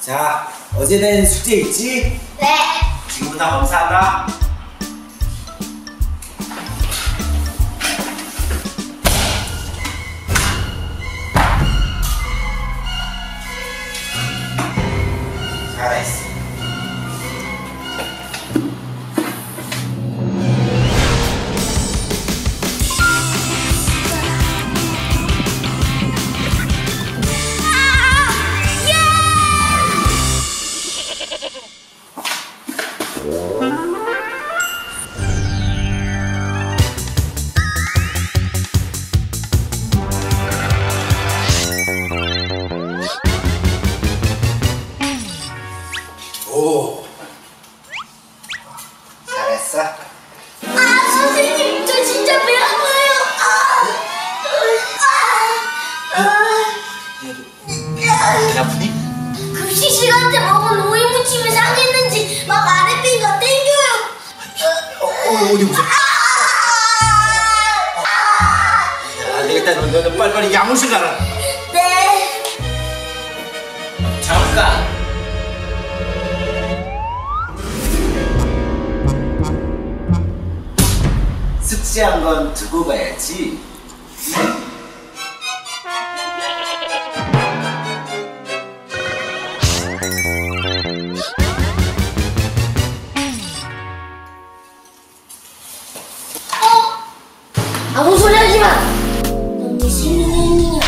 자, 어제 낸 숙제 있지? 네. 지금부터 검사한다. 잘했어. 오. 잘했어. 아, 선생님, 저 진짜 배 아파요. 아, 아, 배 아프니? 아. 급식 시간 때 먹은 오이 무침이 상했는 지막 아랫배가 땡겨요. 어, 어 어디 보자. 아, 되겠다. 너, 너, 너 빨리빨리 양호실 가라. 네. 잠깐. 숙제한 건 두고 가야지. 아무 소리 하지 마. 언니 실루엣이야.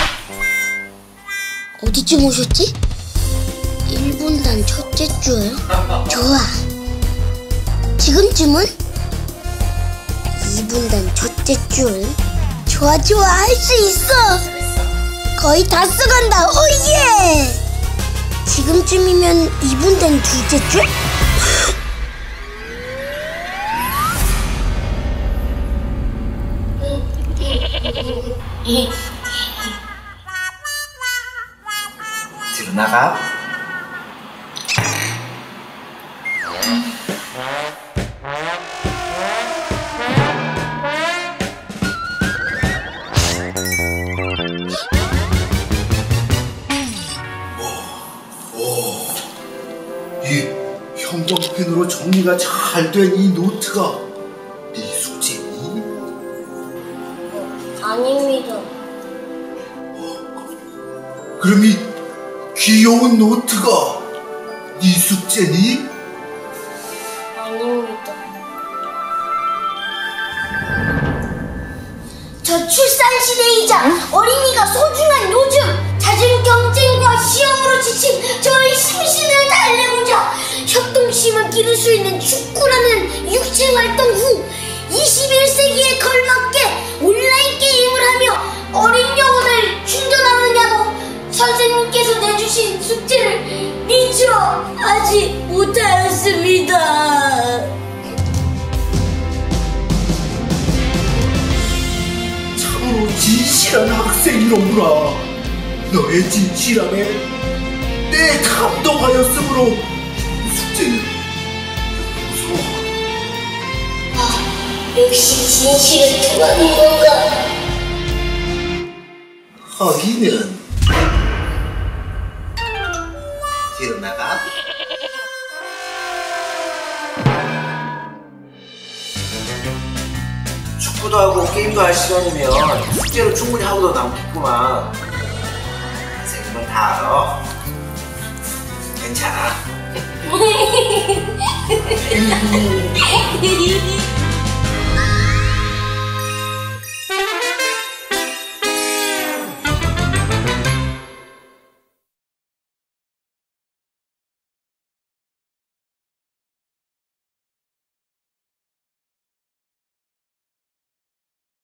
어디쯤 오셨지? 1분단 첫째 줄. 좋아. 지금쯤은? 2분단 첫째 줄. 좋아, 좋아. 할 수 있어. 거의 다 써간다. 오예! 지금쯤이면 2분단 둘째 줄? 뒤로 나가. 이 형광펜으로 정리가 잘 된 이 노트가 그럼 이 귀여운 노트가 네 숙제니? 아닙니다. 저 출산 시대이자 어린이가 소중한 요즘 잦은 경쟁과 시험으로 지친 저희 심신을 달래고자 협동심을 기를 수 있는 축구 하지 못하였습니다. 참으로 진실한 학생이로구나 너의 진실함에 내 감동하였으므로 숙제는 무서워 역시 진실은 통하는 건가? 허기는 뒤로 나가. 축구도 하고 게임도 할 시간이면 숙제로 충분히 하고도 남겠구만. 선생님은 다 알아. 괜찮아.